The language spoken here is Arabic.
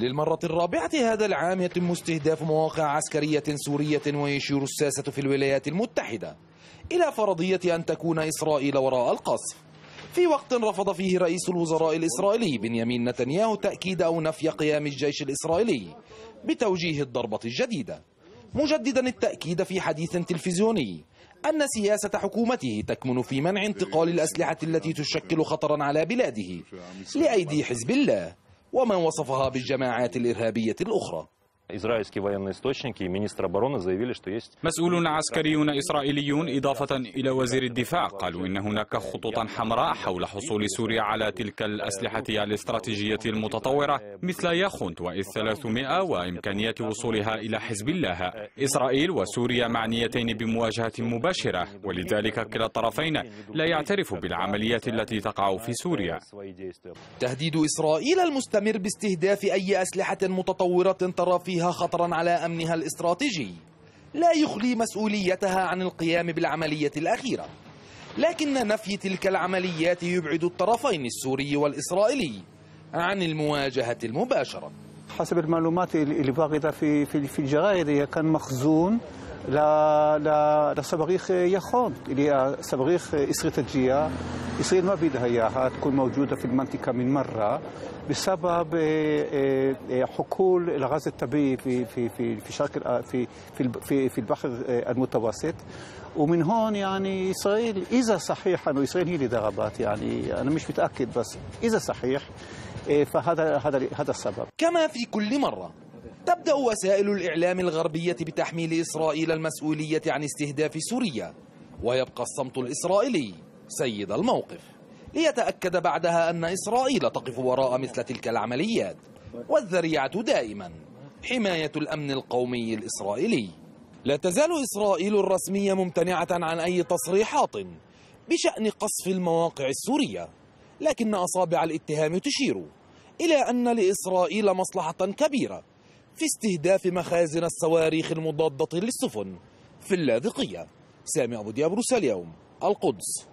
وللمرة الرابعة هذا العام يتم استهداف مواقع عسكرية سورية ويشير الساسة في الولايات المتحدة إلى فرضية أن تكون إسرائيل وراء القصف. في وقت رفض فيه رئيس الوزراء الإسرائيلي بنيامين نتنياهو تأكيد أو نفي قيام الجيش الإسرائيلي بتوجيه الضربة الجديدة. مجددا التأكيد في حديث تلفزيوني أن سياسة حكومته تكمن في منع انتقال الأسلحة التي تشكل خطرا على بلاده لأيدي حزب الله. وما وصفها بالجماعات الإرهابية الأخرى. مسؤولون عسكريون إسرائيليون إضافة إلى وزير الدفاع. قالوا إن هناك خطوطا حمراء حول حصول سوريا على تلك الأسلحة الاستراتيجية المتطورة مثل ياخونت وإس 300 وإمكانية وصولها إلى حزب الله. إسرائيل وسوريا معنيتين بمواجهة مباشرة ولذلك كلا الطرفين لا يعترف بالعمليات التي تقع في سوريا. تهديد إسرائيل المستمر باستهداف أي أسلحة متطورة ترى فيها خطرا على أمنها الاستراتيجي. لا يخلي مسؤوليتها عن القيام بالعملية الأخيرة. لكن نفي تلك العمليات يبعد الطرفين السوري والإسرائيلي عن المواجهة المباشرة. حسب المعلومات اللي واردة في في الجرائد هي كان مخزون لصواريخ يخون اللي هي صواريخ استراتيجية إسرائيل ما بدها إياها تكون موجودة في المنطقة من مرة بسبب آه، آه، حقول الغاز الطبيعي في في في في شرق في في في البحر آه، المتوسط. ومن هون يعني إسرائيل إذا صحيح أنه إسرائيل هي اللي ضربت يعني أنا مش متأكد بس إذا صحيح آه، فهذا هذا هذا السبب. كما في كل مرة. تبدأ وسائل الإعلام الغربية بتحميل إسرائيل المسؤولية عن استهداف سوريا. ويبقى الصمت الإسرائيلي سيد الموقف. ليتأكد بعدها أن إسرائيل تقف وراء مثل تلك العمليات. والذريعة دائما. حماية الأمن القومي الإسرائيلي. لا تزال إسرائيل الرسمية ممتنعة عن أي تصريحات بشأن قصف المواقع السورية. لكن أصابع الاتهام تشير إلى أن لإسرائيل مصلحة كبيرة. في استهداف مخازن الصواريخ المضادة للسفن. في اللاذقية سامي أبو دياب اليوم القدس.